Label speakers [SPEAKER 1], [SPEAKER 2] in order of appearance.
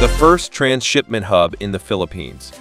[SPEAKER 1] the first transshipment hub in the Philippines.